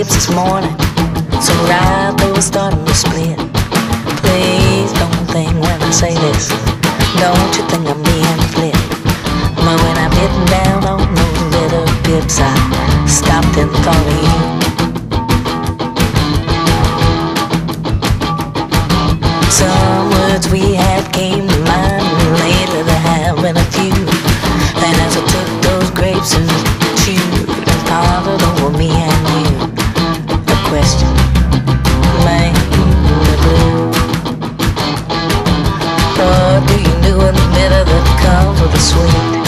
lips this morning. So right they were starting to split. Please don't think when I say this. Don't you think I'm being flip. But when I'm hitting down on those little pips, I stopped and thought of you. love of the sweet.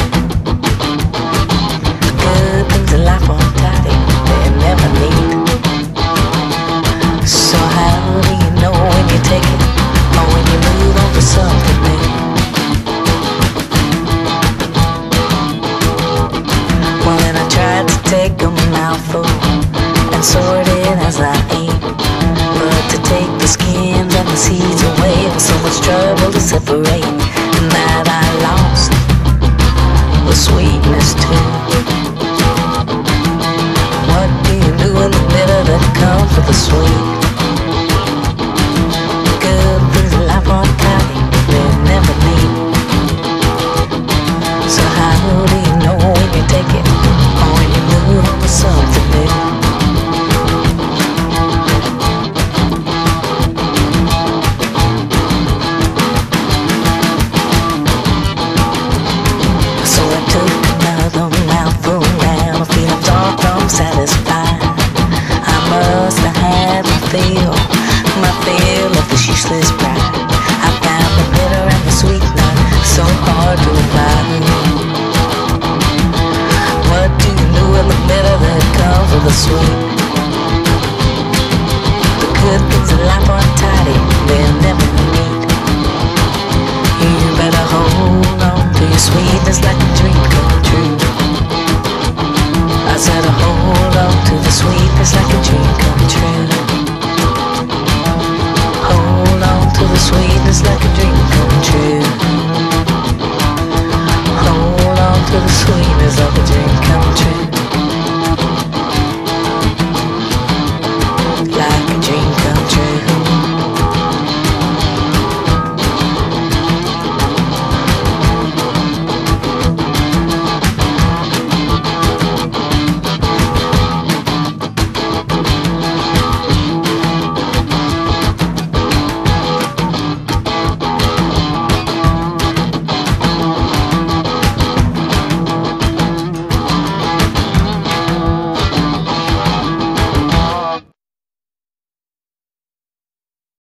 sonho the sweet.